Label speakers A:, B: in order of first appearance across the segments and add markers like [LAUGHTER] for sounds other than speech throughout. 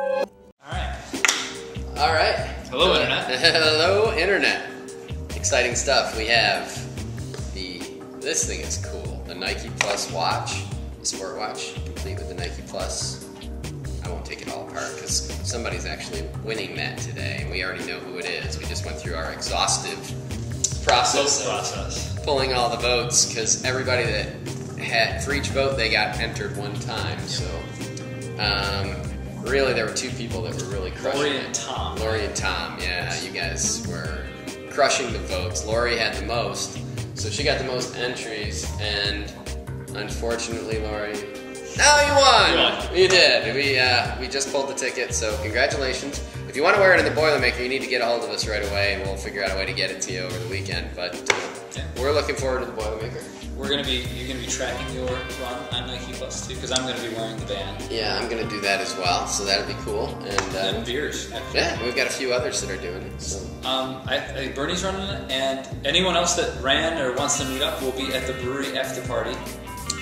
A: All right.
B: All right.
A: Hello, Internet. [LAUGHS]
B: Hello, internet. Exciting stuff. We have the. This thing is cool. The Nike Plus watch, the sport watch, complete with the Nike Plus. I won't take it all apart because somebody's actually winning that today, and we already know who it is. We just went through our exhaustive process
A: process.
B: pulling all the votes because everybody that had for each vote they got entered one time. So um, really, there were two people that were really crushing
A: Lori
B: it.
A: and Tom.
B: Lori and Tom, yeah, you guys were crushing the votes. Lori had the most, so she got the most entries, and unfortunately, Lori, no, you won.
A: You
B: did. We uh, we just pulled the ticket, so congratulations. If you want to wear it in the Boilermaker, you need to get a hold of us right away, and we'll figure out a way to get it to you over the weekend. But uh,
A: Yeah.
B: we're looking forward to the Boilermaker.
A: We're gonna be. You're gonna be tracking your run on Nike Plus too, because I'm gonna be wearing the band
B: Yeah, I'm gonna do that as well, so that'll be cool. And
A: and
B: uh,
A: beers. actually.
B: yeah, we've got a few others that are doing it. So
A: Um, I, I, Bernie's running it, and anyone else that ran or wants to meet up will be at the brewery after party.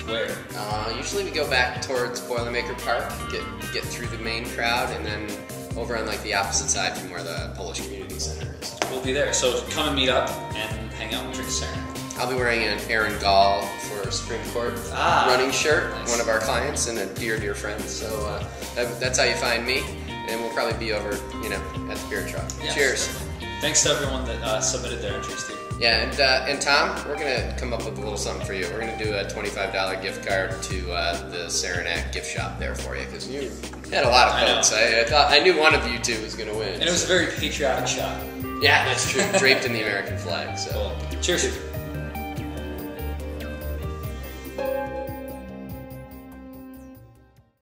A: Where?
B: Uh, usually we go back towards Boilermaker Park, get get through the main crowd, and then over on like the opposite side from where the Polish Community Center is.
A: We'll be there. So come and meet up and hang out and drink Saran.
B: I'll be wearing an Erin Gall for Supreme Court
A: Ah,
B: running shirt,
A: nice.
B: one of our clients and a dear, dear friend. So uh, that, that's how you find me, and we'll probably be over, you know, at the beer truck.
A: Yes.
B: Cheers.
A: Thanks to everyone that uh, submitted their entries too.
B: Yeah, and uh, and Tom, we're gonna come up with a little something for you. We're gonna do a twenty-five dollar gift card to uh, the Saranac gift shop there for you because you had a lot of
A: I
B: votes. I, I thought I knew one of you two was gonna win.
A: And it was a very patriotic shot.
B: yeah, that's true. Draped in the American flag. So
A: Cool. Cheers.